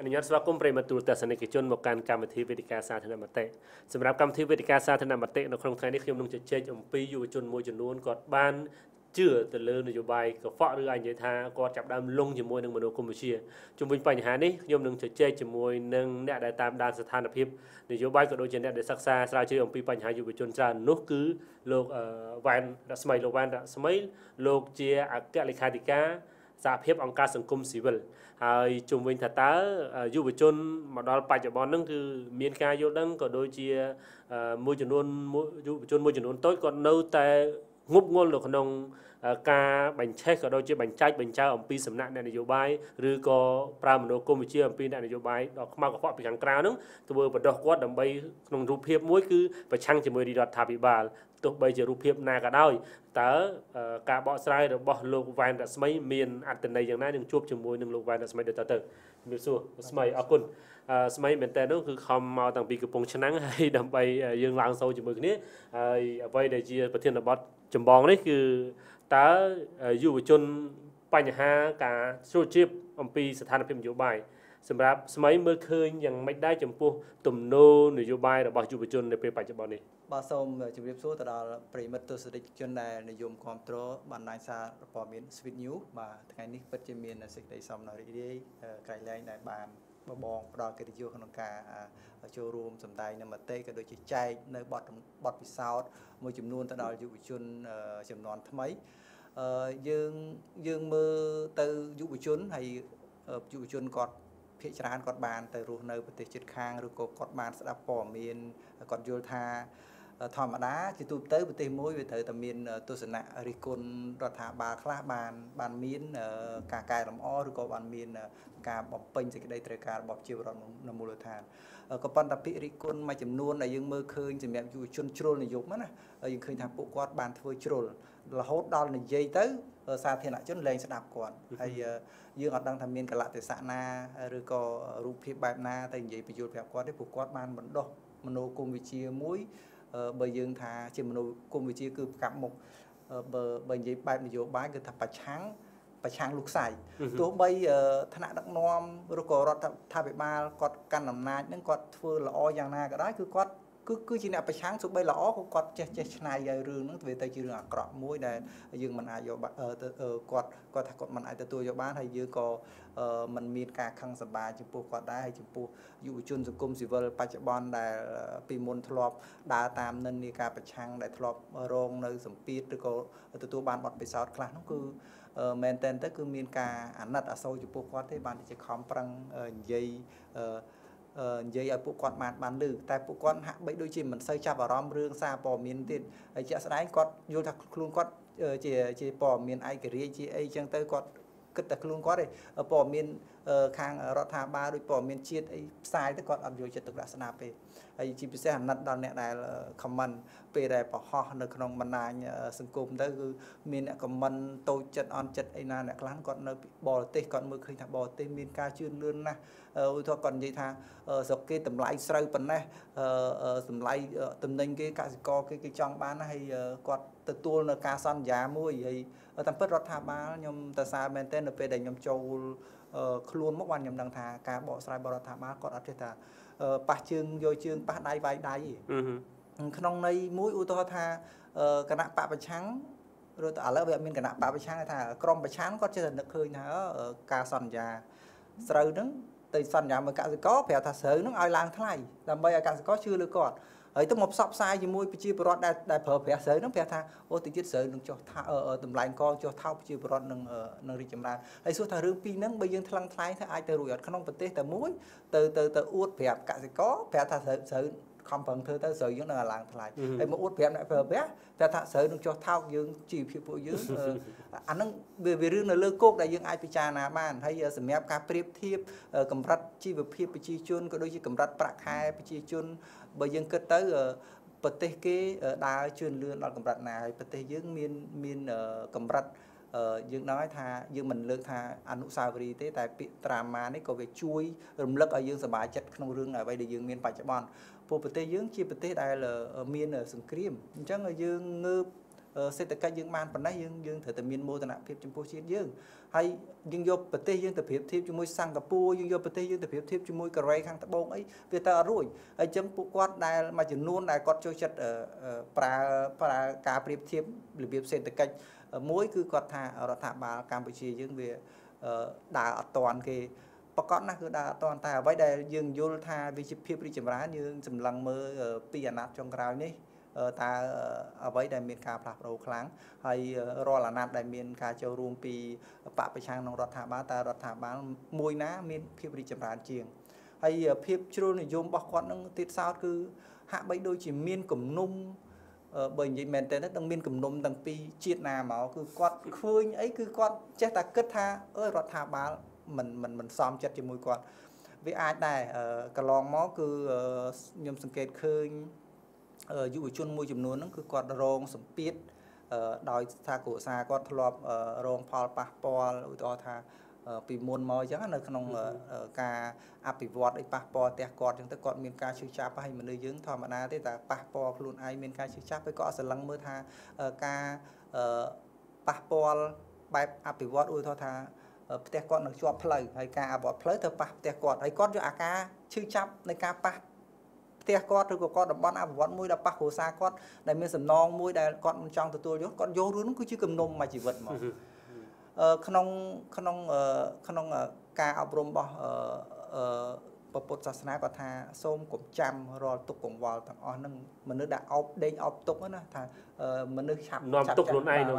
អនុញ្ញាតស្វាគមន៍ប្រិយមិត្តទូរទស្សនិកជនមកកាន់កម្មវិធីវេទិកាសាធារណមតិសម្រាប់កម្មវិធីវេទិកាសាធារណមតិនៅក្នុងថ្ងៃនេះខ្ញុំនឹងជជែកអំពីយុវជនមួយចំនួនគាត់បានជឿទៅលើនយោបាយកខ្វក់ឬអាចនិយាយថាគាត់ចាប់ដើមលងជាមួយនឹងមនោគមវិជ្ជាជុំវិញបញ្ហានេះខ្ញុំនឹងជជែកជាមួយនឹងអ្នកដែលតាមដានស្ថានភាពនយោបាយក៏ដូចជាអ្នកដែលសិក្សាស្រាវជ្រាវអំពីបញ្ហាយុវជនច្រើននោះគឺលោកវ៉ែនរស្មីលោកវ៉ែនរស្មីលោកជាអគ្គលេខាធិការ សហភាពអង្គការសង្គមស៊ីវិលហើយជុំវិញថាតើយុវជនមកដល់បច្ចុប្បន្នហ្នឹងគឺមានការយល់ដឹងក៏ដូចជាមួយចំនួនយុវជនមួយចំនួនតូចគាត់នៅតែងប់ងល់នៅក្នុងការបញ្ឆេះក៏ដូចជាបញ្ចាច់បញ្ចើអំពីសំណាក់អ្នកនយោបាយឬក៏ប្រើមនោគមវិជ្ជាអំពីអ្នកនយោបាយដល់ខ្មៅកខ្វក់ពីខាងក្រៅហ្នឹងធ្វើបដោះគាត់ដើម្បីក្នុងរូបភាពមួយគឺប្រឆាំងជាមួយរដ្ឋាភិបាល ទោះបីជារូបភាពណាក៏ដោយតើការបកស្រាយរបស់លោកវ៉ែនរស្មីមានអត្ថន័យយ៉ាងណានឹងជួបជាមួយនឹងលោកវ៉ែនរស្មីដូចតទៅជំរាបសួរស្មីអរគុណស្មីមែនតើនោះគឺខំមកតាំងពីកំពង់ឆ្នាំងហើយដើម្បីយើងឡើងសូវជាមួយគ្នាហើយអ្វីដែលជាប្រធានបទចម្បងនេះគឺតើយុវជនបញ្ហាការស្រួលជ្រាបអំពីស្ថានភាពនយោបាយសម្រាប់ស្មីមើលឃើញយ៉ាងម៉េចដែរចំពោះទំនោរនយោបាយរបស់យុវជននៅពេលបច្ចុប្បន្ននេះ បាទសូមជម្រាបសួរទៅដល់ប្រិមិត្តទស្សនិកជនដែលនិយមគ្រប់គ្រងបណ្ដាញសារព័ត៌មាន Sweet News បាទថ្ងៃនេះពិតជាមានសេចក្តីសំណរីករាយក្រៃលែងដែលបានបបងផ្ដល់កិត្តិយសក្នុងការចូលរួមសម្ដែងនៅមតិក៏ដូចជាចែកនៅបទបទពិសោធន៍មួយចំនួនទៅដល់យុវជនចំនួនថ្មីយើងយើងមើលទៅយុវជនហើយយុវជនគាត់ភាគច្រើនគាត់បានទៅរស់នៅប្រទេសជិតខាងឬក៏គាត់បានស្ដាប់ព័ត៌មានគាត់យល់ថា ធម្មតាជាទូទៅប្រទេសមួយវាត្រូវតែមានទស្សនៈរិះគន់រដ្ឋាភិបាលខ្លះបានបានមានការកែលម្អឬក៏បានមានការបំពេញសេចក្តីត្រូវការរបស់ប្រជាពលរដ្ឋនៅមូលដ្ឋានក៏ប៉ុន្តែពាក្យរិះគន់មួយចំនួនដែលយើងមើលឃើញសម្រាប់យុវជនជ្រុលនិយមណាយើងឃើញថាពួកគាត់បានធ្វើជ្រុលរហូតដល់និយាយទៅសាធារណជនលែងស្ដាប់គាត់ហើយយើងអត់ដឹងថាមានកលៈទេសៈណាឬក៏រូបភាពបែបណាទៅនិយាយបញ្យល់ប្រាប់គាត់ទេព្រោះគាត់បានបណ្ដោះមនោគមវិជ្ជាមួយ បើយើងថាជាមនោគមវិជ្ជាគឺប្រកាប់មុខបើបើនិយាយបែបនយោបាយគឺថាប្រឆាំងប្រឆាំងលោកខ្សែទោះបីថ្នាក់ដឹកនាំឬក៏រដ្ឋាភិបាលគាត់កាន់អំណាចនឹងគាត់ធ្វើល្អយ៉ាងណាក៏ដោយគឺគាត់ គឺគឺជាអ្នកប្រឆាំងសូម្បីល្អក៏គាត់ចេះចេះឆ្នៃឲ្យរឿងហ្នឹងវាទៅជារឿងអាក្រក់មួយដែលយើងមិនអាចយកគាត់គាត់ថាគាត់មិនអាចទទួលយកបានហើយយើងក៏มันមានការខឹងសម្បាចំពោះគាត់ដែរហើយចំពោះយុវជនសង្គមស៊ីវិលបច្ចុប្បន្នដែលពីមុនធ្លាប់ដើរតាមនិន្នាការប្រឆាំងដែលធ្លាប់រងនៅសម្ពាធឬក៏ទទួលបានបទពិសោធន៍ខ្លះនោះគឺមែនតើទៅគឺមានការអាណិតអាសូរចំពោះគាត់ទេបានជាខំប្រឹងនិយាយ និយាយឲ្យពួកគាត់បានបានលឺតែពួកគាត់ហាក់បីដូចជាមិនសូវចាប់អារម្មណ៍រឿងសារព័ត៌មានទៀតហើយជាក់ស្ដែងគាត់យល់ថាខ្លួនគាត់ជាជាព័ត៌មានឯករាជ្យជាអីចឹងទៅគាត់ គិតតែខ្លួនគាត់ទេព័ត៌មានខាងរដ្ឋាភិបាលដូចព័ត៌មានជាតិអីផ្សាយទៅគាត់អត់យកចិត្តទុកដាក់ស្ដាប់ទេហើយជាពិសេសអាណិតដល់អ្នកដែល comment ពេលដែលបរហោះនៅក្នុងបណ្ដាញសង្គមទៅគឺមានអ្នក comment តូចចិត្តអន់ចិត្តអីណាអ្នកខ្លះគាត់នៅបរទេសគាត់មើលឃើញថាបរទេសមានការជឿនលឿនណាស់ឧទាហរណ៍គាត់និយាយថាស្រុកគេតម្លៃស្រូវប៉ុណ្ណេះតម្លៃតំណែងគេកសិករគេគេចង់បានណាហើយគាត់ទទួលនៅការសន្យាមួយហើយ តាមពិតរដ្ឋាភិបាលខ្ញុំតសើមែនទែននៅពេលដែលខ្ញុំចូលខ្លួនមកបានខ្ញុំដឹងថាការបកស្រាយបរដ្ឋាភិបាលគាត់អត់ចេះថាប៉ះជើងយកជើងប៉ះដៃវាយដៃទេក្នុងន័យមួយឧទាហរណ៍ថាគណៈបពប្រឆាំងឬទៅឥឡូវវាមានគណៈបពប្រឆាំងថាក្រមប្រឆាំងគាត់ចេះតែនឹកឃើញថាការសន្យាស្រូវហ្នឹងទៅសន្យាមួយកសិករប្រាប់ថាស្រូវហ្នឹងឲ្យឡើងថ្លៃដើម្បីឲ្យកសិករជឿលើគាត់ ហើយទៅមកផ្សព្វផ្សាយជាមួយប្រជាពលរដ្ឋដែលដែលប្រើប្រាស់ស្រូវហ្នឹងប្រាប់ថាអូតិចទៀតស្រូវនឹងចុះថាតម្លៃកចុះថោកប្រជាពលរដ្ឋនឹងនឹងរីកចម្រើនហើយសួរថារឿងពីរហ្នឹងបើយើងថ្លឹងថ្លែងថាអាចទៅរួចអត់ក្នុងប្រទេសតែមួយទៅទៅទៅអួតប្រាប់កសិករប្រាប់ថាស្រូវស្រូវខំប្រឹងធ្វើទៅស្រូវយើងនឹងឡើងថ្លៃហើយមកអួតប្រាប់អ្នកប្រើប្រាស់តែថាស្រូវនឹងចុះថោកយើងជីវភាពពួកយើងអាហ្នឹងវារឿងនៅលើគោកដែលយើងអាចពិចារណាបានហើយសម្រាប់ការប្រៀបធៀបកម្រិតជីវភាពប្រជាជនក៏ដូចជាកម្រិតប្រាក់ខែប្រជាជន បើយើងគិតទៅប្រទេសគេដើរជឿនលឿនដល់កម្រិតណាហើយប្រទេសយើងមានមានកម្រិតយើងដឹងហើយថាយើងមិនលើកថាអនុសាវរីយ៍ទេតែពាក្យត្រាម៉ានេះក៏វាជួយរំលឹកឲ្យយើងសប្បាយចិត្តក្នុងរឿងអ្វីដែលយើងមានបច្ចុប្បន្នព្រោះប្រទេសយើងជាប្រទេសដែលមានសង្គ្រាមអញ្ចឹងយើងងើប សេដ្ឋកិច្ចយើងបានប៉ុណ្ណេះយើងយើងត្រូវតែមានមោទនភាពចំពោះជាតិយើងហើយយើងយកប្រទេសយើងទៅប្រៀបធៀបជាមួយសិង្ហបុរីយើងយកប្រទេសយើងទៅប្រៀបធៀបជាមួយកូរ៉េខាងត្បូងអីវាទៅអត់រួចហើយអញ្ចឹងពួកគាត់ដែលមួយចំនួនដែលគាត់ចូលចិត្តប្រើប្រើការប្រៀបធៀបរបៀបសេដ្ឋកិច្ចមួយគឺគាត់ថារដ្ឋាភិបាលកម្ពុជាយើងវាដើរអត់តាន់គេប្រកបណាស់គឺដើរអត់តាន់តែអ្វីដែលយើងយល់ថាវាជាភាពរីកចម្រើនយើងសម្លឹងមើលពីអាណត្តិចុងក្រោយនេះ តើអ្វីដែលមានការផ្លាស់ប្ដូរខ្លាំងហើយរាល់អាណត្តិដែលមានការចូលរួមពីបកប្រឆាំងក្នុងរដ្ឋាភិបាលតើរដ្ឋាភិបាលមួយណាមានភាពរីកចម្រើនជាងហើយភាពជ្រុលនិយមរបស់គាត់នឹងទៀតសោតគឺហាក់បីដូចជាមានគំនុំបើនិយាយមែនតើនឹងមានគំនុំទាំងពីរជាតិណាមកគឺគាត់ឃើញអីគឺគាត់ចេះតែគិតថាអើយរដ្ឋាភិបាលមិនមិនមិនសមចិត្តជាមួយគាត់វាអាចដែរកន្លងមកគឺខ្ញុំសង្កេតឃើញ យុវជនមួយចំនួនហ្នឹងគឺគាត់រងសម្ពាធដោយថាគ្រួសារគាត់ធ្លាប់រងផលប៉ះពាល់ឧទាហរណ៍ថាពីមុនមកអញ្ចឹងនៅក្នុងការអភិវឌ្ឍអីប៉ះពាល់ផ្ទះគាត់អញ្ចឹងទៅគាត់មានការឈឺចាប់ហើយមនុស្សយើងធម្មតាទេតែប៉ះពាល់ខ្លួនឯងមានការឈឺចាប់ហើយក៏អត់ស្រឡឹងមើលថាការប៉ះពាល់បែបអភិវឌ្ឍឧទាហរណ៍ថាផ្ទះគាត់នៅជាប់ផ្លូវហើយការអភិវឌ្ឍផ្លូវទៅប៉ះផ្ទះគាត់ហើយគាត់យកអាការឈឺចាប់នៃការប៉ះផ្ទះគាត់ឬក៏គាត់តំបន់អភិវឌ្ឍមួយដែលប៉ះគ្រួសារគាត់ដែលមានសំណងមួយដែលគាត់មិនចង់ទទួលយកគាត់យករឿងនោះគឺជាគំនុំមួយជីវិតមកក្នុងក្នុងក្នុងការអប់រំរបស់ពុទ្ធសាសនាគាត់ថាសូមកុំចាំរាល់ទុកកង្វល់ទាំងអស់ហ្នឹងមនុស្សដែលអោបដេកអោបទុកណាថាមនុស្សឆាប់នាំទុកខ្លួនឯងនោះ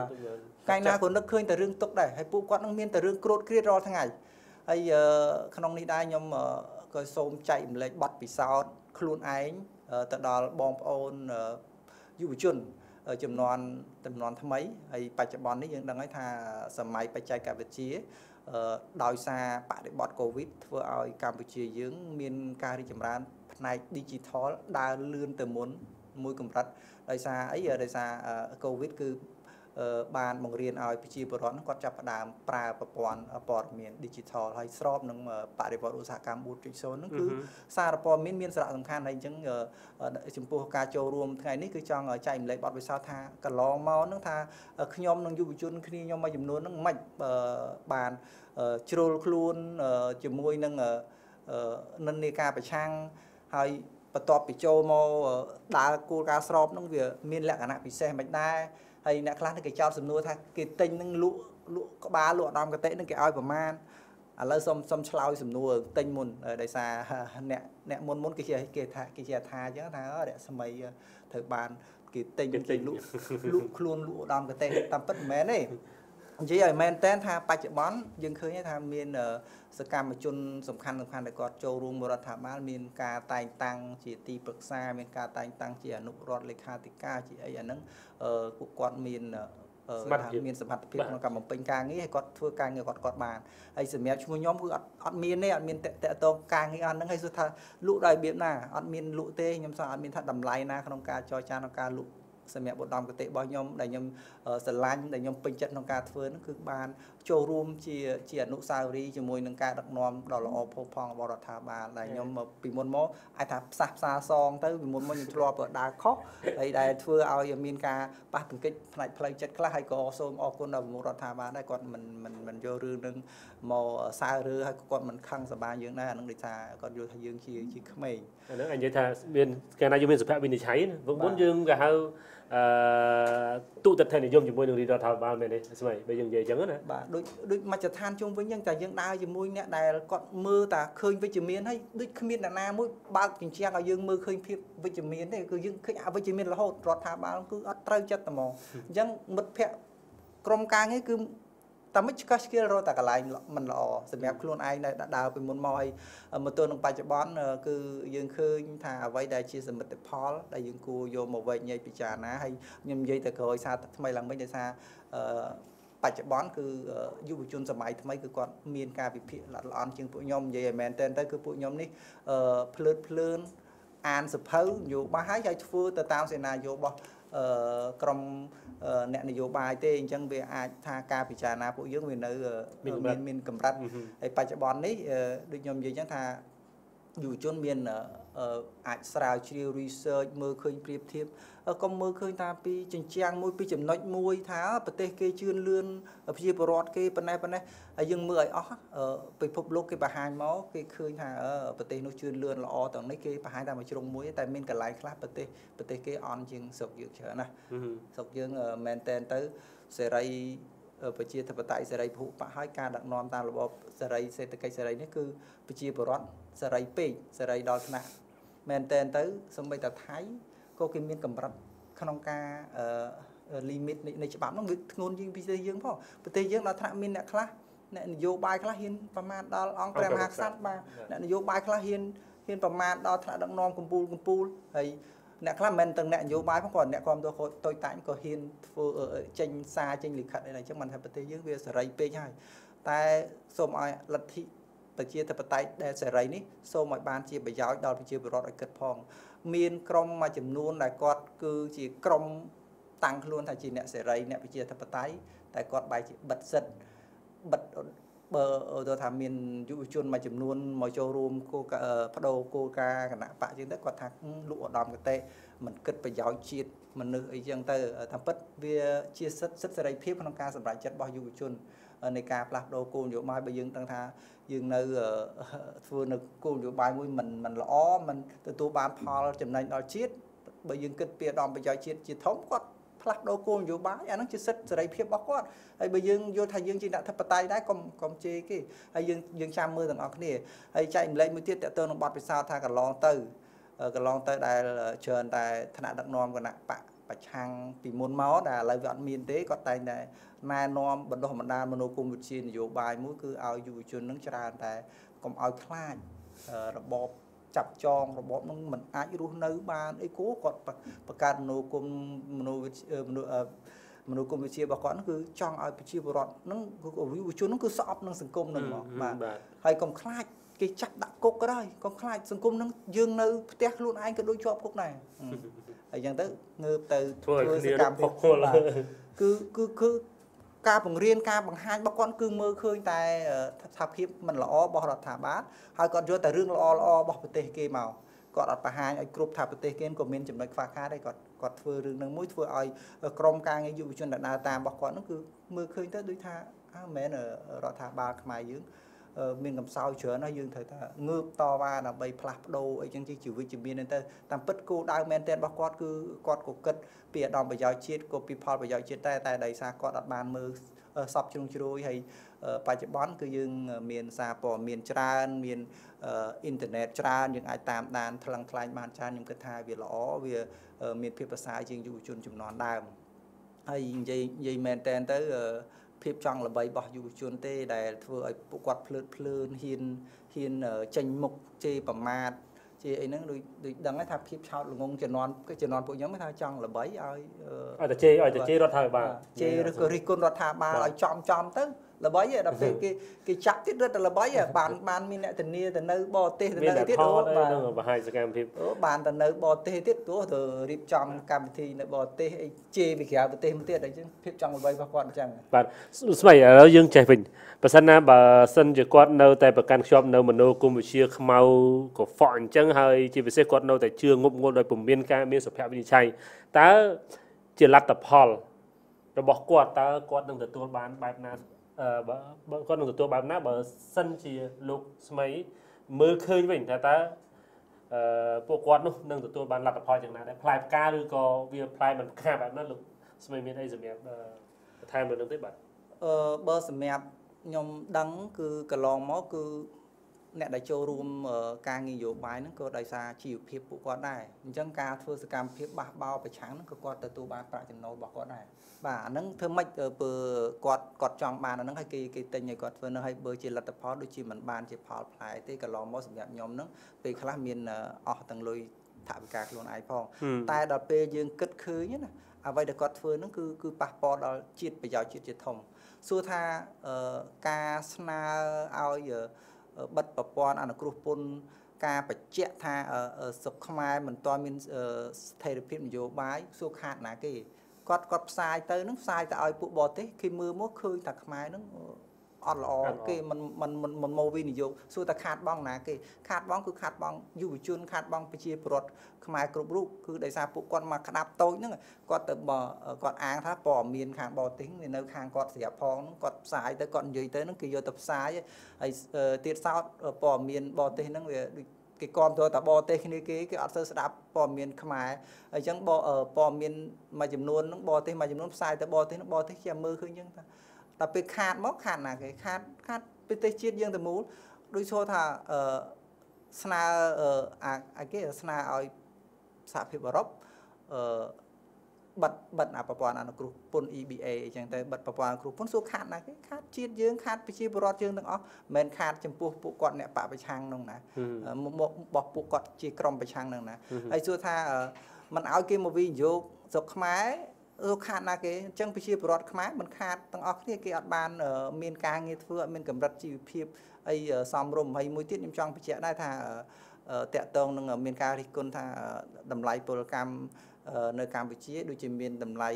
កាលណាក៏នឹកឃើញតែរឿងទុកដែរហើយពួកគាត់នឹងមានតែរឿងក្រោតគ្រៀតរាល់ថ្ងៃហើយក្នុងនេះដែរខ្ញុំក៏សូមចែកម្លែកបទពិសោធន៍ ខ្លួនឯងទៅដល់បងប្អូនយុវជនចំនួនចំនួនថ្មីហើយបច្ចុប្បន្ននេះយើងដឹងហើយថាសម័យបច្ចេកវិទ្យាដោយសារបរិបត្តិ Covid ធ្វើឲ្យកម្ពុជាយើងមានការរីកចម្រើនផ្នែក Digital ដើរលឿនទៅមុនមួយកម្រិតដោយសារអីដោយសារ Covid គឺ បានបង្រៀនឲ្យប្រជាពលរដ្ឋគាត់ចាប់ផ្ដើមប្រើប្រព័ន្ធព័ត៌មាន digital ហើយស្របនឹងបរិវត្តឧស្សាហកម្ម4.0ហ្នឹងគឺសារព័ត៌មានមានសារៈសំខាន់ហើយអញ្ចឹងចំពោះការចូលរួមថ្ងៃនេះគឺចង់ចែកម្លែកបទពិសោធន៍ថាកន្លងមកហ្នឹងថាខ្ញុំនិងយុវជនគ្នាខ្ញុំមួយចំនួនហ្នឹងមិនបានជ្រុលខ្លួនជាមួយនឹងនិន្នាការប្រឆាំងហើយបន្ទាប់ពីចូលមកដើរគោលការណ៍ស្របហ្នឹងវាមានលក្ខណៈពិសេសមិនដែរ ហើយអ្នកខ្លះគេចោទសំណួរថាគេទិញនឹងលក់លក់ក្បាលលក់អដំកតិនឹងគេឲ្យប្រមាណឥឡូវសុំសុំឆ្លើយសំណួរទិញមុនដោយសារអ្នកអ្នកមុនមុនគេជាគេថាគេជាថាអញ្ចឹងថារស្មីត្រូវបានគេទិញគេលក់លក់ខ្លួនលក់អដំកតិតាមពិតមិនមែនទេ និយាយឲ្យមែនតែនថាបច្ចុប្បន្នយើងឃើញថាមានសកម្មជនសំខាន់សំខាន់ដែលគាត់ចូលរួមរដ្ឋាភិបាលមានការតែងតាំងជាទីប្រឹក្សាមានការតែងតាំងជាអនុរដ្ឋលេខាធិការជាអីអាហ្នឹងពួកគាត់មានមានសមត្ថភាពក្នុងការបំពេញការងារហើយគាត់ធ្វើការងារគាត់គាត់បានហើយសម្រាប់ឈ្មោះខ្ញុំគឺអត់អត់មានទេអត់មានតកតងការងារអត់ហ្នឹងហើយគឺថាលក់ដោយរបៀបណាអត់មានលក់ទេខ្ញុំសោះអត់មានថាតម្លៃណាក្នុងការចរចាក្នុងការលក់ សម្រាប់បុត្តមកតិរបស់ខ្ញុំដែលខ្ញុំស្រឡាញ់ដែលខ្ញុំពេញចិត្តក្នុងការធ្វើហ្នឹងគឺបានចូលរួមជាជាអនុស្សាវរីយ៍ជាមួយនឹងការដឹកនាំដ៏ល្អផូរផង់របស់រដ្ឋាភិបាលដែលខ្ញុំពីមុនមកអាចថាផ្សះផ្សាសងទៅពីមុនមកខ្ញុំធ្លាប់ដើរខុសហើយដែលធ្វើឲ្យមានការប៉ះទង្គិចផ្នែកផ្លូវចិត្តខ្លះហើយក៏សូមអរគុណដល់ប្រមុខរដ្ឋាភិបាលដែរគាត់មិនមិនមិនយករឿងនឹងមកសើរើហើយគាត់មិនខឹងសប្បាយយើងដែរអានឹងដូចថាគាត់យល់ថាយើងជាជាក្មេងអានឹងនិយាយថាមានកាលណាយើងមានសុភវិនិច្ឆ័យមុនយើងគេហៅ អឺទូទៅនិយមជាមួយនឹងរដ្ឋាភិបាលមែនទេស្មីបើយើងនិយាយអញ្ចឹងណាបាទដូចដូចមជ្ឈដ្ឋានជុំវិញអញ្ចឹងតែយើងដើរជាមួយអ្នកដែលគាត់មើលតាឃើញវិជ្ជមានហើយដូចគ្មានអ្នកណាមួយបើកជញ្ជាំងឲ្យយើងមើលឃើញភាពវិជ្ជមានទេគឺយើងឃើញអវិជ្ជមានរហូតរដ្ឋាភិបាលគឺអត់ត្រូវចិត្តតែហ្មងអញ្ចឹងមិត្តភ័ក្តិក្រុមការងារគឺ តែមិនឆ្កឹះឆ្កៀលរកតែកន្លែងមិនល្អសម្រាប់ខ្លួនឯងដែលដើរពីមុនមកហើយមកទល់នឹងបច្ចុប្បន្នគឺយើងឃើញថាអ្វីដែលជាសមិទ្ធផល ដែលយើងគួរយកមកវែកញែកពិចារណាហើយខ្ញុំនិយាយតែក្រោយសារថ្មីឡើងវិញដោយសារបច្ចុប្បន្នគឺយុវជនសម័យថ្មីគឺគាត់មានការវិភាគល្អល្អជាងពួកខ្ញុំនិយាយឲ្យមែនតើទៅគឺពួកខ្ញុំនេះភ្លើតភ្លើនអានសភៅនយោបាយហើយធ្វើទៅតាមសេនាយោរបស់ ក្រមអ្នកនយោបាយទេអញ្ចឹងវាអាចថាការពិចារណាពួកយើងវានៅមានមានកម្រិតហើយបច្ចុប្បន្ននេះដូចខ្ញុំនិយាយអញ្ចឹងថាយុវជនមានអាចស្រាវជ្រាវ research មើលឃើញប្រៀបធៀប កុំមើលឃើញថាពីចិញ្ចាំងមួយពីចំណុចមួយថាប្រទេសគេជឿនលឿនប្រជាពលរដ្ឋគេប៉ុណ្ណេះប៉ុណ្ណេះហើយយើងមើលឲ្យអស់ពិភពលោកគេបង្ហាញមកគេឃើញថាប្រទេសនោះជឿនលឿនល្អទាំងនេះគេបង្ហាញតែមួយជ្រុងមួយតែមានកន្លែងខ្លះប្រទេសប្រទេសគេអន់ជាងស្រុកយើងច្រើនណាស្រុកយើងមែនតែនទៅសេរីប្រជាធិបតេយ្យសេរីភូបកហើយការដឹកនាំតាមរបបសេរីសេដ្ឋកិច្ចសេរីនេះគឺប្រជាពលរដ្ឋសេរីពេកសេរីដល់ថ្នាក់មែនតែនទៅសម្បីតែថៃ ក៏គេមានកម្រិតក្នុងការអឺ limit នៃច្បាប់នោះវាធ្ងន់ជាងប្រទេសយើងផងប្រទេសយើងដល់ថ្នាក់មានអ្នកខ្លះអ្នកនយោបាយខ្លះហ៊ានប្រមាថដល់អង្គព្រះមហាក្សត្របាទអ្នកនយោបាយខ្លះហ៊ានហ៊ានប្រមាថដល់ថ្នាក់ដឹកនាំកម្ពុជាកម្ពុជាហើយអ្នកខ្លះមិនទាំងអ្នកនយោបាយផងគាត់អ្នកគ្រប់គ្រងតូចតាចក៏ហ៊ានធ្វើចេញសារចេញលិខិតអីអញ្ចឹងមិនថាប្រទេសយើងវាសេរីពេកហើយតែសូមឲ្យលទ្ធិប្រជាធិបតេយ្យដែលសេរីនេះសូមឲ្យបានជាប្រយោជន៍ដល់ប្រជាពលរដ្ឋឲ្យគិតផង មានក្រុមមួយចំនួនដែលគាត់គឺជាក្រុមតាំងខ្លួនថាជាអ្នកសេរីអ្នកប្រជាធិបតេយ្យតែគាត់បែរជាបិទសិទ្ធបិទបើទៅថាមានយុវជនមួយចំនួនមកចូលរួមគោលបដូរគោលការណ៍គណៈបកជាងទៅគាត់ថាលក់ឧត្តមកតេមិនគិតប្រយោជន៍ជាតិមនុស្សអីចឹងទៅតាមពិតវាជាសិទ្ធិសិទ្ធិសេរីភាពក្នុងការសម្រេចចិត្តរបស់យុវជន នៃការផ្លាស់ប្ដូរគោលនយោបាយបើយើងដឹងថាយើងនៅធ្វើនៅគោលនយោបាយមួយមិនមិនល្អមិនទទួលបានផលចំណេញដល់ជាតិបើយើងគិតពីឧត្តមប្រយោជន៍ជាតិជាធំគាត់ផ្លាស់ប្ដូរគោលនយោបាយអាហ្នឹងជាសិទ្ធិសេរីភាពរបស់គាត់ហើយបើយើងយល់ថាយើងជាអ្នកធិបតេយ្យដែរកុំកុំជេរគេហើយយើងយើងចាំមើលទាំងអស់គ្នាហើយចែកម្លែកមួយទៀតតើតើនឹងបទពិសោធន៍ថាកន្លងទៅកន្លងទៅដែលច្រើនតែថ្នាក់ដឹកនាំគណៈបក ប្រឆាំងពីមុនមកដែលឥឡូវវាអត់មានទេគាត់តែងតែណែនាំបណ្ដុះបណ្ដាលមនោគមវិជ្ជានយោបាយមួយគឺឲ្យយុវជននឹងច្រើនតែកុំឲ្យខ្លាចរបបចាប់ចងរបបនឹងមិនអាចរស់នៅបានអីគោគាត់បង្កើតមនោគមមនុស្សមនុស្សមនុស្សគមវិជ្ជារបស់គាត់គឺចង់ឲ្យប្រជាពលរដ្ឋនឹងយុវជននឹងគឺស្អប់នឹងសង្គមនឹងហ្មងបាទហើយកុំខ្លាចគេចាក់ដាក់គុកក៏ដោយកុំខ្លាចសង្គមនឹងយើងនៅផ្ទះខ្លួនឯងក៏ដូចជាប់គុកដែរហើយ អញ្ចឹងទៅងើបទៅធ្វើសកម្មភាពគឺគឺគឺការបង្រៀនការបង្ហាញរបស់គាត់គឺមើលឃើញតែស្ថានភាពមិនល្អរបស់រដ្ឋាភិបាលហើយគាត់យកតែរឿងល្អល្អរបស់ប្រទេសគេមកគាត់អត់បង្ហាញឲ្យគ្រប់ថាប្រទេសគេក៏មានចំណុចខ្វះខាតដែរគាត់គាត់ធ្វើរឿងនឹងមួយធ្វើឲ្យក្រមការងារយុវជនដែលដើរតាមរបស់គាត់នោះគឺមើលឃើញទៅដូចថាអើមែនរដ្ឋាភិបាលខ្មែរយើង មានកំសោយច្រើនណាស់យើងត្រូវថាងើបតវ៉ាដើម្បីផ្លាស់ប្ដូរអីចឹងជាជីវិតជំនាញទៅតាមពិតគោលដៅមែនទែនរបស់គាត់គឺគាត់ក៏គិតពីអាដាមប្រយោជន៍ជាតិក៏ពីផលប្រយោជន៍ជាតិដែរតែដោយសារគាត់អត់បានមើលសពជ្រុងជ្រោយហើយបច្ចុប្បន្នគឺយើងមានសារព័ត៌មានច្រើន មានអ៊ីនធឺណិតច្រើនយើងអាចតាមដានថ្លឹងថ្លែងបានច្រើនខ្ញុំគិតថាវាល្អវាមានភាពប្រសើរជាងយុវជនចំនួនដើមហើយនិយាយនិយាយមែនតែនទៅ ភាពចង់ល្បីរបស់យុវជនទេ ដែលធ្វើឲ្យពួកគាត់ភ្លើតភ្លើនហ៊ានហ៊ានចេញមុខជេរប្រមាថជាអីហ្នឹងដូចដូចដឹងថាភាពឆោតល្ងងជំនាន់ជំនាន់ពួកខ្ញុំថាចង់ល្បីឲ្យឲ្យតែជេរឲ្យតែជេររដ្ឋាភិបាលជេរឬក៏រិះគន់រដ្ឋាភិបាលឲ្យចំចំទៅ ល្បីដល់ពេលគេគេចាប់ទៀតរត់តែល្បីបានបានមានអ្នកធានាទៅនៅបរទេសទៅនៅទៀតអូបាទបង្ហាញសកម្មភាពអូបានទៅនៅបរទេសទៀតទោះទៅរៀបចំកម្មវិធីនៅបរទេសអីជេរពីក្រៅប្រទេសមកទៀតអញ្ចឹងភាពចង់ល្បីរបស់គាត់អញ្ចឹងបាទស្មីឥឡូវយើងចេះវិញបើសិនណាបើសិនជាគាត់នៅតែប្រកាន់ខ្ជាប់នៅមនោគមវិជ្ជាខ្មៅកខ្វក់អញ្ចឹងហើយជាពិសេសគាត់នៅតែជឿងប់ងល់ដោយពុំមានការមានសុភវិនិច្ឆ័យតើជាលទ្ធផលរបស់គាត់តើគាត់នឹងទទួលបានបែបណា បើគាត់នឹងទទួលបែបណាបើសិនជាលោកស្មីមើលឃើញវិញថាតើអឺពួកគាត់នោះនឹងទទួលបានលទ្ធផលយ៉ាងណាដែរផ្លែផ្កាឬក៏វាផ្លែមិនផ្កាបែបណាលោកស្មីមានអីសម្រាប់បន្ថែមលើនឹងទេបាទអឺបើសម្រាប់ខ្ញុំដឹងគឺកន្លងមកគឺ អ្នកដែលចូលរួមការងារនយោបាយហ្នឹងក៏ដោយសារជីវភាពពួកគាត់ដែរអញ្ចឹងការធ្វើសកម្មភាពបះបោប្រឆាំងហ្នឹងក៏គាត់ទទួលបានប្រាក់ចំណូលរបស់គាត់ដែរបាទអាហ្នឹងធ្វើម៉េចពើគាត់គាត់ចង់បានអាហ្នឹងហើយគេគេទិញឲ្យគាត់ធ្វើនោះហើយបើជាលទ្ធផលដូចជាមិនបានជាផលផ្លែទេកន្លងមកសម្រាប់ខ្ញុំហ្នឹងពេលខ្លះមានអស់ទាំងលុយថវិកាខ្លួនឯងផងតែដល់ពេលយើងគិតឃើញណាអ្វីដែលគាត់ធ្វើហ្នឹងគឺគឺប៉ះពាល់ដល់ជាតិប្រយោជន៍ជាតិជាធំសួរថាការស្នើឲ្យ បិទប្រព័ន្ធអនុគ្រោះពន្ធការបញ្ជាក់ថាសុខខ្មែរមិនទាន់មានស្ថិរភាពនយោបាយសួរខាតណាគេគាត់គាត់ផ្សាយទៅនឹងផ្សាយទៅឲ្យពួកបរទេសគេមើលមកឃើញថាខ្មែរនឹង អត់ល្អគេមិនមិនមិនមកវិនិយោគសួរតែខាតបងណាគេខាតបងគឺខាតបងយុវជនខាតបងប្រជាពលរដ្ឋខ្មែរគ្រប់រូបគឺដោយសារពួកគាត់មកក្តាប់តូចហ្នឹងគាត់ទៅគាត់អាងថាព័ត៌មានខាងបរទេសវានៅខាងគាត់ស្រាប់ផងហ្នឹងគាត់ផ្សាយទៅគាត់និយាយទៅហ្នឹងគេយកទៅផ្សាយហើយទៀតសោតព័ត៌មានបរទេសហ្នឹងវាដូចគេគ្រប់គ្រងតែបរទេសគ្នាគេគេអត់សូវស្ដាប់ព័ត៌មានខ្មែរអញ្ចឹងព័ត៌មានមួយចំនួនហ្នឹងបរទេសមួយចំនួនផ្សាយទៅបរទេសហ្នឹងបរទេសជាមើលឃើញអញ្ចឹងថា ដល់ពេលខាតមកខាតណាគេខាតខាតប្រទេសជាតិយើងទៅមូលដូចឈរថាអឺស្នើអាគេស្នើឲ្យសហភាពអឺរ៉ុបអឺបិទបិទអាប្រព័ន្ធអនុគ្រោះពន្ធ EBA អញ្ចឹងទៅបិទប្រព័ន្ធអនុគ្រោះពន្ធសួរខាតណាគេខាតជាតិយើងខាតប្រជាពលរដ្ឋយើងទាំងអស់មិនមែនខាតចំពោះពួកគាត់អ្នកបពប្រឆាំងនោះណាមករបស់ពួកគាត់ជាក្រុមប្រឆាំងនោះណាហើយសួរថាมันឲ្យគេមកវិនិយោគស្រុកខ្មែរ រកខាតណាគេអញ្ចឹងប្រជាពលរដ្ឋខ្មែរមិនខាតទាំងអស់គ្នាគេអត់បានមានការងារធ្វើអត់មានកម្រិតជីវភាពអីសមរម្យហើយមួយទៀតខ្ញុំចង់បញ្ជាក់ដែរថាតកតងនឹងមានការរិះគន់ថាតម្លៃពលកម្មនៅកម្ពុជាដូចជាមានតម្លៃ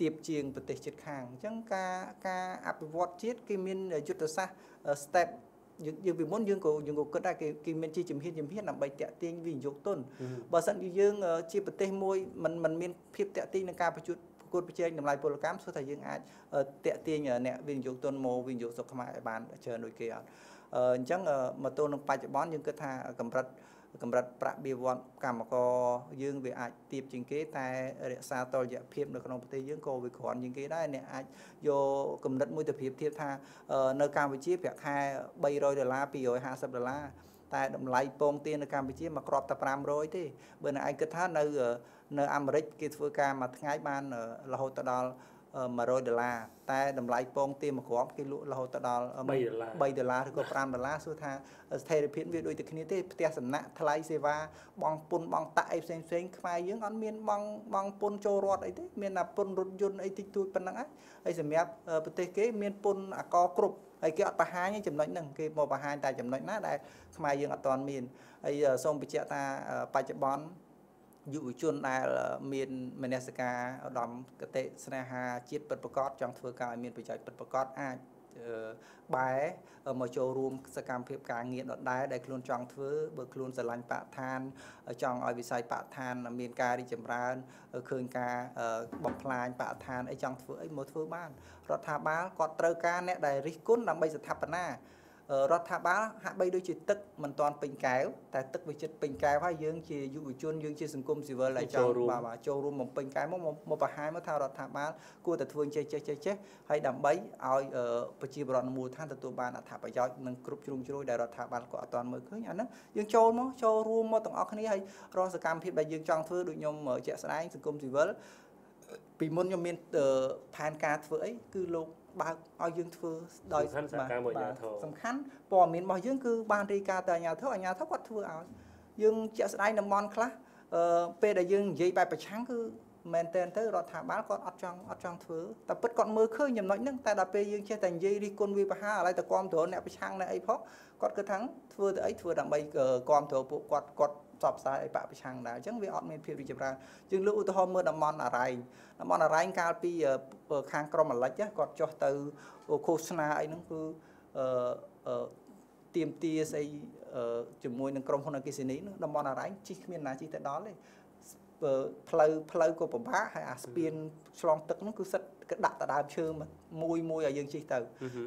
ទៀបជាងប្រទេសជិតខាងអញ្ចឹងការការអភិវឌ្ឍជាតិគេមានយុទ្ធសាស្ត្រ step យើងយើងពីមុនយើងក៏យើងក៏គិតដែរគេគេមានជាជំហានជំហានដើម្បីតាក់ទាញវិនិយោគទុនបើសិនជាយើងជាប្រទេសមួយมันมันមានភាពតាក់ទាញនឹងការប្រជុំប្រកួតប្រជែងតម្លៃពលកម្មဆိုថាយើងអាចតាក់ទាញអ្នកវិនិយោគទុនមកវិនិយោគស្រុកខ្មែរឲ្យបានច្រើនដូចគេអត់អញ្ចឹងមកទល់នឹងបច្ចុប្បន្នយើងគិតថាកម្រិត កម្រិតប្រាក់បៀវត្សកម្មករយើងវាអាចទៀបជាងគេ តែរក្សាតុល្យភាពនៅក្នុងប្រទេសយើងក៏វាគ្រាន់ជាងគេដែរអ្នកអាចយកកម្រិតមួយទៅប្រៀបធៀបថានៅកម្ពុជាប្រាក់ខែ300ដុល្លារ250ដុល្លារតែតម្លៃពងទានៅកម្ពុជាមកគ្រាប់តែ500ទេបើអ្នកឯងគិតថានៅនៅអាមេរិកគេធ្វើការមួយថ្ងៃបានរហូតដល់ 100ដុល្លារតែតម្លៃពងទាមួយគ្រាប់គេលក់រហូតដល់3ដុល្លារ3ដុល្លារឬក៏5ដុល្លារសួរថាស្ថិរភាពវាដូចតែគ្នាទេផ្ទះសំណាក់ថ្លៃសេវាបងពុនបងតាក់អីផ្សេងផ្សេងខ្មែរយើងអត់មានបងបងពុនចូលរដ្ឋអីទេមានតែពុនរថយន្តអីតិចតួចប៉ុណ្ណឹងហើយហើយសម្រាប់ប្រទេសគេមានពុនអាកគ្រប់ហើយគេអត់បង្ហាញចំណុចហ្នឹងគេមកបង្ហាញតែចំណុចណាដែលខ្មែរយើងអត់ទាន់មានហើយសូមបញ្ជាក់ថាបច្ចុប្បន្ន យុវជនដែលមានមនសិការឧត្តមកតេស្នេហាជាតិពិតប្រកបចង់ធ្វើការឲ្យមានប្រយោជន៍ពិតប្រកបអាចបែមកចូលរួមសកម្មភាពការងារដដែលដែលខ្លួនចង់ធ្វើបើខ្លួនស្រឡាញ់បរិស្ថានចង់ឲ្យវិស័យបរិស្ថានមានការរីកចម្រើនឃើញការបំផ្លាញបរិស្ថានអីចង់ធ្វើអីមកធ្វើបានរដ្ឋាភិបាលគាត់ត្រូវការអ្នកដែលរិះគន់ដើម្បីស្ថាបនា រដ្ឋាភិបាលហាក់បីដូចជាទឹកមិនទាន់ពេញកែវតែទឹកវាចិត្តពេញកែវហើយយើងជាយុវជនយើងជាសង្គមស៊ីវិលដែលចង់បាទបាទចូលរួមបំពេញកែវមកមកបង្ហាញមកថារដ្ឋាភិបាលគួរតែធ្វើចេះចេះចេះចេះហើយដើម្បីឲ្យប្រជាពលរដ្ឋមូលដ្ឋានទទួលបានអត្ថប្រយោជន៍និងគ្រប់ជ្រុងជ្រោយដែលរដ្ឋាភិបាលក៏អត់ទាន់មើលឃើញអាហ្នឹងយើងចូលមកចូលរួមមកទាំងអស់គ្នាហើយរាល់សកម្មភាពដែលយើងចង់ធ្វើដូចខ្ញុំជាក់ស្ដែងសង្គមស៊ីវិលពីមុនខ្ញុំមានផែនការធ្វើអីគឺលោក បើកឲ្យយើងធ្វើដោយសំខាន់សំខាន់ព័ត៌មានរបស់យើងគឺបានរាយការណ៍ទៅអាជ្ញាធរអាជ្ញាធរគាត់ធ្វើឲ្យយើងជាក់ស្ដែងតំបន់ខ្លះអឺពេលដែលយើងនិយាយបែបប្រឆាំងគឺមែនតើទៅរដ្ឋាភិបាលគាត់អត់ចង់អត់ចង់ធ្វើតែពិតគាត់មើលឃើញចំណុចហ្នឹងតែដល់ពេលយើងចេះតែនិយាយរិះគន់វាបហាឥឡូវតែគ្រប់គ្រងអ្នកប្រឆាំងនៅអីផងគាត់គិតថាធ្វើទៅអីធ្វើដើម្បីគ្រប់គ្រងពួកគាត់គាត់ ផ្សព្វផ្សាយឲ្យបកប្រឆាំងដែរអញ្ចឹងវាអត់មានភាពរីកចម្រើនយើងលើកឧទាហរណ៍មើលតំបន់អរ៉ៃតំបន់អរ៉ៃកាលពីខាងក្រមអាលិចគាត់ចុះទៅឃោសនាអីហ្នឹងគឺអឺទៀមទាស្អីជាមួយនឹងក្រុមហ៊ុនអគិសនីនោះតំបន់អរ៉ៃជិះគ្មានណាជិះទៅដល់ទេផ្លូវផ្លូវក៏ពិបាកហើយអាស្ពានឆ្លងទឹកនោះគឺសិតក៏ដាក់តដើមឈើមួយមួយឲ្យយើងជិះទៅ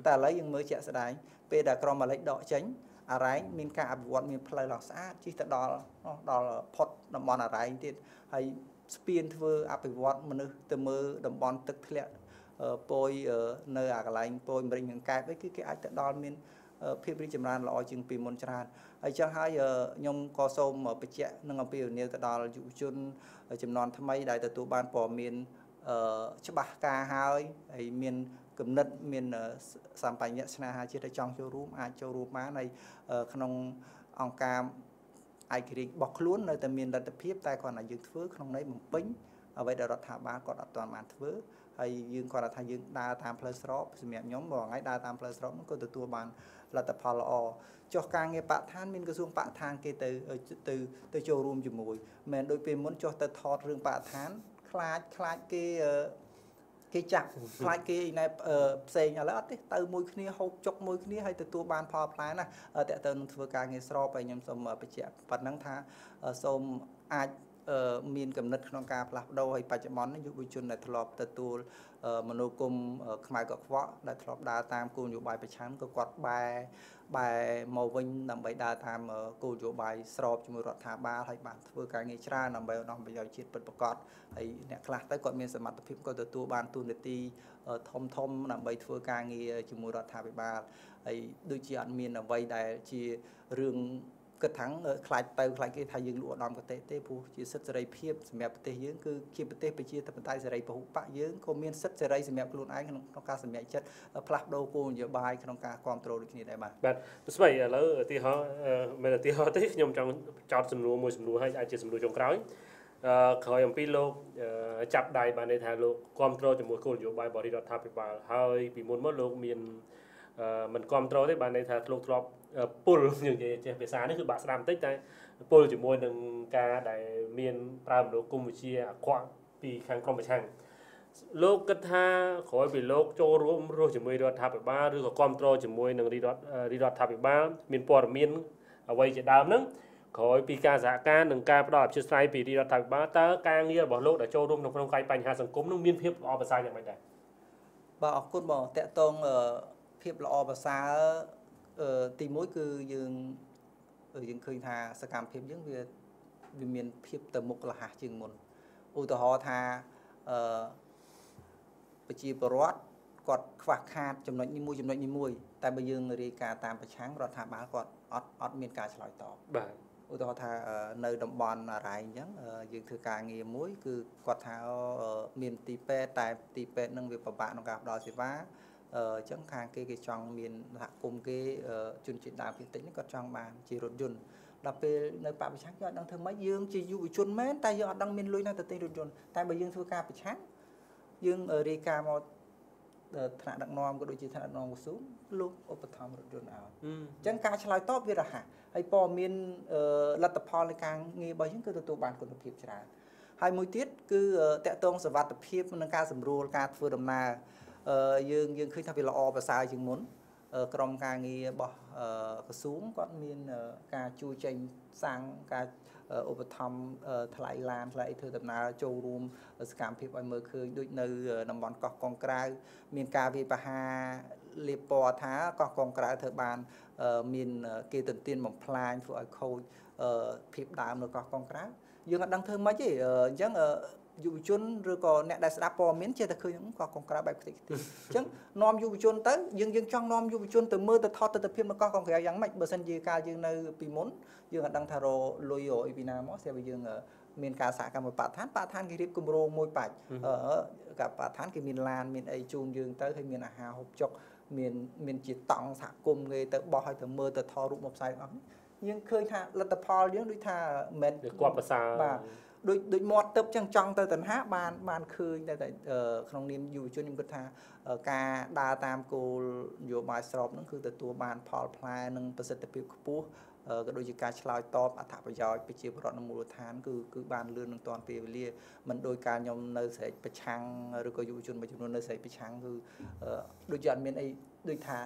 តែឥឡូវយើងមើលជាក់ស្ដែងពេលដែលក្រុមអាលិចដកចេញ អរ៉ែងមានការអភិវឌ្ឍមានផ្លូវឡើងស្អាតជិះទៅដល់ដល់ផុតតំបន់អរ៉ែងទៀតហើយស្ពានធ្វើអភិវឌ្ឍមនុស្សទៅមើលតំបន់ទឹកធ្លាក់ពយនៅអាកន្លែងពយម្រិញនឹងកែបអីគឺគេអាចទៅដល់មានភាពរីកចម្រើនល្អជាងពីមុនច្រើនហើយចឹងហើយខ្ញុំក៏សូមបញ្ជាក់នឹងអំពីរនាវទៅដល់យុវជនចំនួនថ្មីដែលទទួលបានព័ត៌មានច្បាស់ការហើយហើយមាន គំនិតមានសម្បញ្ញៈស្នេហាជាតិចង់ចូលរួមអាចចូលរួមបានហើយក្នុងអង្គការឯករាជ្យរបស់ខ្លួននៅតែមានលទ្ធភាពតែគ្រាន់តែយើងធ្វើក្នុងន័យបំពេញអ្វីដែលរដ្ឋាភិបាលគាត់អត់ទាន់បានធ្វើហើយយើងគាត់ថាយើងដើរតាមផ្លូវស្របសម្រាប់ខ្ញុំមួយថ្ងៃដើរតាមផ្លូវស្របនោះក៏ទទួលបានលទ្ធផលល្អចុះការងារបកឋានមានក្រសួងបកឋានគេទៅទៅទៅចូលរួមជាមួយមិនមែនដូចពេលមុនចុះទៅថតរឿងបកឋានខ្លាចខ្លាចគេ គេចាក់ខ្លាចគេណែផ្សេងឥឡូវអត់ទេទៅមួយគ្នាហូបចុកមួយគ្នាហើយទទួលបានផលផ្លែណាតើតើនឹងធ្វើការងារស្របហើយខ្ញុំសូមបញ្ជាក់ប៉ុណ្ណឹងថាសូមអាចមានកំណត់ក្នុងការផ្លាស់ប្ដូរហើយបច្ចុប្បន្នយុវជនដែលធ្លាប់ទទួល មនោគមខ្មែរកខ្វក់ដែលធ្លាប់ដើរតាមគោលនយោបាយប្រឆាំងក៏គាត់បែរបែរមកវិញដើម្បីដើរតាមគោលនយោបាយស្របជាមួយរដ្ឋាភិបាលហើយបានធ្វើការងារច្រើនដើម្បីឧត្តមប្រយោជន៍ជាតិពិតប្រាកដហើយអ្នកខ្លះទៅគាត់មានសមត្ថភាពក៏ទទួលបានទូនាទីធំធំដើម្បីធ្វើការងារជាមួយរដ្ឋាភិបាលហើយដូចជាអត់មានអ្វីដែលជារឿង គិតថាងខ្លាចទៅខ្លាចគេថាយើងលក់ឧត្តមកតេទេព្រោះជាសិទ្ធិសេរីភាពសម្រាប់ប្រទេសយើងគឺជាប្រទេសប្រជាធិបតេយ្យសេរីពហុបកយើងក៏មានសិទ្ធិសេរីសម្រាប់ខ្លួនឯងក្នុងក្នុងការសម្រេចចិត្តផ្លាស់ប្ដូរគោលនយោបាយក្នុងការគ្រប់គ្រងដូចគ្នាដែរបាទបាទស្មីឥឡូវឧទាហរណ៍មិនឧទាហរណ៍ទេខ្ញុំចង់ចោតសំណួរមួយសំណួរឲ្យអាចជាសំណួរចុងក្រោយអឺក្រោយអំពីលោកចាប់ដៃបានន័យថាលោកគ្រប់គ្រងជាមួយគោលនយោបាយបរិរដ្ឋាភិបាលហើយពីមុនមកលោកមាន មិនគ្រប់គ្រងទេបានន័យថាលោកធ្លាប់ពុលយើងនិយាយចេះភាសានេះគឺបាក់ស្ដាំបន្តិចតែពុលជាមួយនឹងការដែលមានប្រើមនោគមវិជ្ជាអាក្រក់ពីខាងក្រមប្រឆាំងលោកគិតថាក្រោយពីលោកចូលរួមរស់ជាមួយរដ្ឋាភិបាលឬក៏គ្រប់គ្រងជាមួយនឹងរដ្ឋរដ្ឋាភិបាលមានព័ត៌មានអ្វីជាដើមហ្នឹងក្រោយពីការសហការនិងការផ្ដល់អព្យាស្រ័យពីរដ្ឋាភិបាលតើការងាររបស់លោកដែលចូលរួមក្នុងក្នុងកាយបញ្ហាសង្គមនោះមានភាពល្អប្រសើរយ៉ាងម៉េចដែរបាទអរគុណបងតកតង ភាពល្អប្រសើរទី1គឺយើងយើងឃើញថាសកម្មភាពយើងវាវាមានភាពទៅមុខលះជាងមុនឧទាហរណ៍ថាអឺប្រជាពលរដ្ឋគាត់ខ្វះខាតចំណុចនេះមួយចំណុចនេះមួយតែបើយើងរាយការណ៍តាមប្រឆាំងរដ្ឋាភិបាលគាត់អត់អត់មានការឆ្លើយតបបាទឧទាហរណ៍ថានៅតំបន់អរ៉ៃអញ្ចឹងយើងធ្វើការងារមួយគឺគាត់ថាមានទីពេទ្យតែទីពេទ្យនឹងវាពិបាកក្នុងការផ្ដល់សេវា អញ្ចឹងខាងគេគេចង់មានសហគមន៍គេជនជាតិដើមភាគតិចនេះគាត់ចង់បានជារថយន្តដល់ពេលនៅបពប្រឆាំងយើងអត់ដឹងធ្វើម៉េចយើងជាយុវជនមែនតែយើងអត់ដឹងមានលុយណាទៅទិញរថយន្តតែបើយើងធ្វើការប្រឆាំងយើងរាយការណ៍មកថ្នាក់ដឹកនាំក៏ដូចជាថ្នាក់ដឹកនាំក្រសួងលោកឧបត្ថម្ភរថយន្តឲ្យអញ្ចឹងការឆ្លើយតបវារហ័សហើយព័ត៌មានលទ្ធផលនៃការងាររបស់យើងគឺទទួលបានគុណភាពច្រើនហើយមួយទៀតគឺតកតងសវត្ថភាពនិងការសម្រួលការធ្វើដំណើរ យើងយើងឃើញថាវាល្អប្រសើរជាងមុនក្រមការងាររបស់ក្រសួងគាត់មានការជួយចេញសាំងការឧបត្ថម្ភថ្លៃឡានថ្លៃធ្វើដំណើរចូលរួមសកម្មភាពឲ្យមើលឃើញដូចនៅតំបន់កោះកុងក្រៅមានការវិបហាលៀបពណ៌ថាកោះកុងក្រៅធ្វើបានមានគេទន្ទានបំផ្លាញធ្វើឲ្យខូចភាពដើមនៅកោះកុងក្រៅយើងអត់ដឹងធ្វើម៉េចទេអញ្ចឹង យុវជនឬក៏អ្នកដែលស្ដាប់ព័ត៌មានចេះតែឃើញក៏កងក្រៅបែបខ្ទេចខ្ទីអញ្ចឹងនាំយុវជនទៅយើងយើងចង់នាំយុវជនទៅមើលទៅថតទស្សនភាពនៅកោះកងក្រៅយ៉ាងម៉េចបើសិនជាកាលយើងនៅពីមុនយើងអត់ដឹងថារលុយរអីពីណាមកស្រាប់តែយើងមានការសហកម្មបឋានបឋានគេរៀបគម្រោងមួយបាច់ការបឋានគេមានឡានមានអីជូនយើងទៅហើយមានអាហារហូបចុកមានមានជាតង់សហគមន៍គេទៅបោះឲ្យទៅមើលទៅថតរូបមកផ្សាយអស់យើងឃើញថាលទ្ធផលយើងដូចថាមិនគាត់ប្រសើរបាទ ដូចដូចមាត់ទឹកចឹងចង់ទៅតណ្ហាបានបានឃើញតែក្នុងនាមយុវជនខ្ញុំគិតថាការដើរតាមគោលនយោបាយស្របហ្នឹងគឺទទួលបានផលផ្លែនិងប្រសិទ្ធភាពខ្ពស់ក៏ដូចជាការឆ្លើយតបអត្ថប្រយោជន៍ប្រជាពលរដ្ឋនៅមូលដ្ឋានគឺគឺបានលឿននឹងតាន់ពេលវេលាមិនដោយការខ្ញុំនៅស្រែកប្រឆាំងឬក៏យុវជនមួយចំនួននៅស្រែកប្រឆាំងគឺដូចជាអត់មានអីដូចថា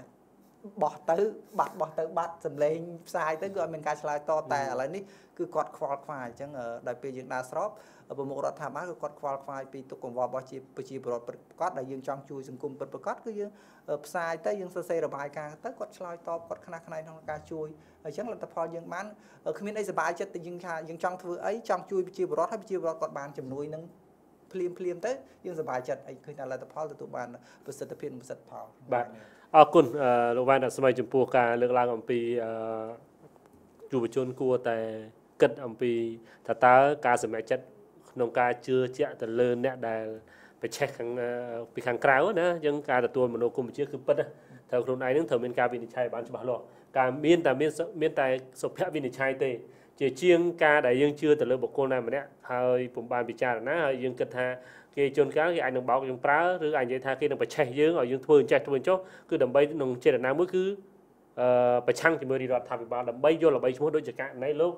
បោះទៅបាត់បោះទៅបាត់សម្លេងផ្សាយទៅគឺអត់មានការឆ្លើយតបតែឥឡូវនេះគឺគាត់ខ្វល់ខ្វាយអញ្ចឹងដល់ពេលយើងដើរស្របប្រមុខរដ្ឋាភិបាលគឺគាត់ខ្វល់ខ្វាយពីទុកកង្វល់របស់ជាប្រជាពលរដ្ឋប្រកាសដែលយើងចង់ជួយសង្គមពិតប្រកបគឺយើងផ្សាយទៅយើងសរសេររបាយការណ៍ទៅគាត់ឆ្លើយតបគាត់ខ្នះខ្នែងក្នុងការជួយអញ្ចឹងលទ្ធផលយើងបានគ្មានអីសប្បាយចិត្តតែយើងថាយើងចង់ធ្វើអីចង់ជួយប្រជាពលរដ្ឋហើយប្រជាពលរដ្ឋគាត់បានជំនួយនឹង ភ្លាមភ្លាមទៅយើងសប្បាយចិត្តអីឃើញថាលទ្ធផលទទួលបានប្រសិទ្ធភាពប្រសិទ្ធផលបាទអរគុណលោកវ៉ាន់ស្មីចំពោះការលើកឡើងអំពីយុវជនគួរតែគិតអំពីថាតើការសម្រេចចិត្តក្នុងការជឿជាក់ទៅលើអ្នកដែលប្រឆេះខាងពីខាងក្រៅណាអញ្ចឹងការទទួលមនោគមវិជ្ជាគឺពិតត្រូវខ្លួនឯងនឹងត្រូវមានការវិនិច្ឆ័យបានច្បាស់លាស់ការមានតែមានមានតែសុភវិនិច្ឆ័យទេ ជាជាងការដែលយើងជឿទៅលើបុគ្គលណាម្នាក់ហើយពុំបានពិចារណាហើយយើងគិតថាគេជន់កាលគេអាចនឹងបោកយើងប្រើឬអាចនិយាយថាគេនឹងប្រឆេះយើងឲ្យយើងធ្វើអញ្ចេះធ្វើអញ្ចោះគឺដើម្បីក្នុងចេតនាមួយគឺអឺប្រឆាំងជាមួយរដ្ឋាភិបាលដើម្បីយកល្បីឈ្មោះដូចជាករណីលោក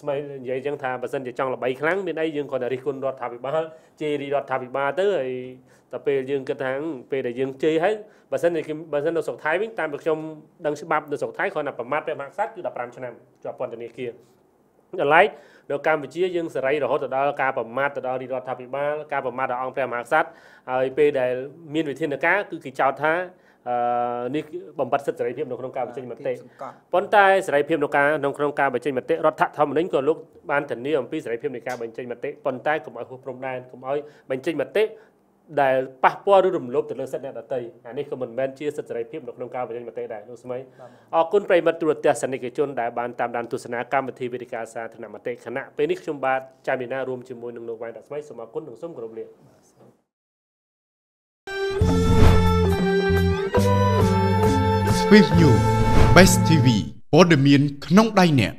ស្មីនិយាយចឹងថាបើសិនជាចង់ល្បីខ្លាំងមានអីយើងគ្រាន់តែរិះគន់រដ្ឋាភិបាលជេររដ្ឋាភិបាលទៅហើយតែពេលយើងគិតថាពេលដែលយើងជេរហើយបើសិនជាបើសិននៅស្រុកថៃវិញតាមពីខ្ញុំដឹងច្បាប់នៅស្រុកថៃគ្រាន់តែប្រមាថព្រះមហាក្សត្រគឺ15ឆ្នាំជាប់ពន្ធនាគារ ដល់ឡែកនៅកម្ពុជាយើងសេរីរហូតទៅដល់ការប្រមាថទៅដល់រដ្ឋាភិបាលការប្រមាថដល់អង្គព្រះមហាក្សត្រហើយពេលដែលមានវិធានការគឺគេចោទថាអឺនេះបំបត្តិសិទ្ធិសេរីភាពនៅក្នុងការបញ្ចេញមតិប៉ុន្តែសេរីភាពនៅការក្នុងក្នុងការបញ្ចេញមតិរដ្ឋធម្មនុញ្ញក៏លោកបានធានាអំពីសេរីភាពនៃការបញ្ចេញមតិប៉ុន្តែកុំឲ្យហួសព្រំដែនកុំឲ្យបញ្ចេញមតិ ដែលប៉ះពាល់ឬរំលោភទៅលើសិទ្ធិអ្នកដទៃអានេះក៏មិនមែនជាសិទ្ធិសេរីភាពនៅក្នុងការបញ្ចេញមតិដែរលោកស្មីអរគុណប្រិមិត្តទូរទស្សនិកជនដែលបានតាមដានទស្សនាកម្មវិធីវេទិកាសាធារណមតិគណៈពេលនេះខ្ញុំបាទចាមីណារួមជាមួយនឹងលោកវ៉ៃដាក់ស្មីសូមអរគុណនិងសូមគោរពលា Swift News Best TV ព័ត៌មានក្នុងដៃអ្នក